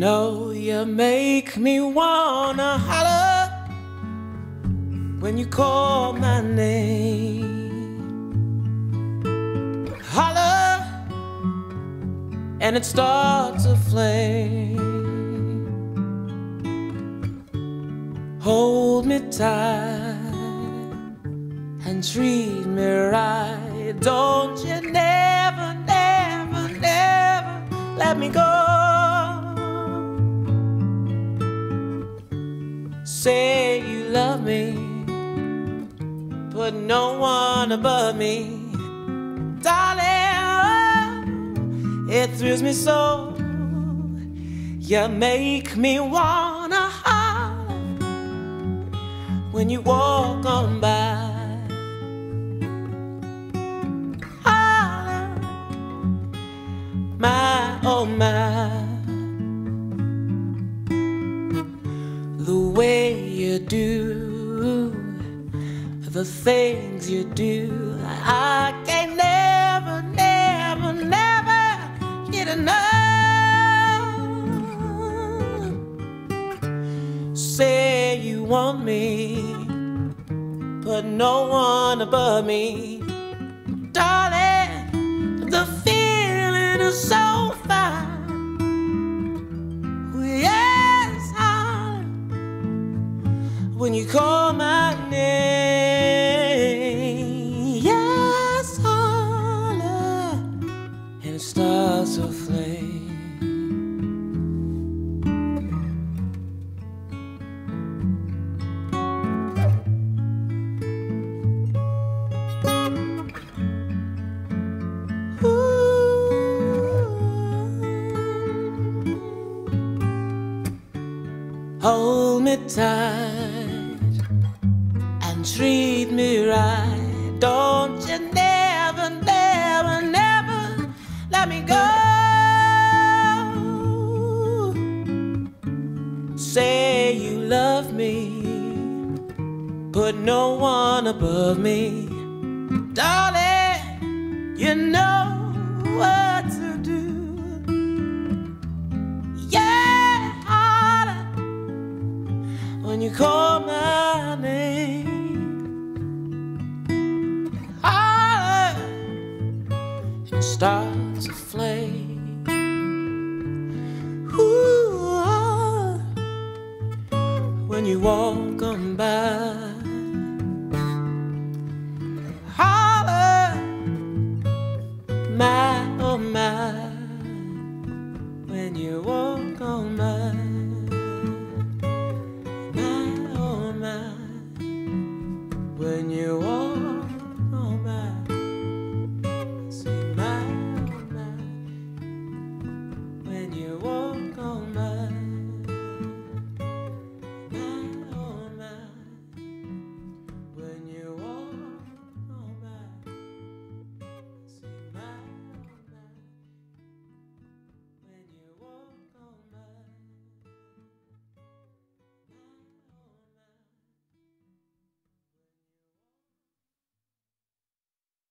know you make me wanna holler when you call my name. Holler and it starts a flame. Hold me tight and treat me right. Don't you never, never, never let me go. Say you love me, put no one above me. Darling, oh, it thrills me so. You make me wanna holler when you walk on by. My oh my. the way do the things you do. I can never, never, never get enough. Say you want me, but no one above me. Darling, the feeling is so Hold me tight and treat me right. Don't you never, never, never let me go. Say you love me, put no one above me. Darling, you know what my. Holler, it starts. Ooh, when you walk on by. Holler, my oh my, when you walk.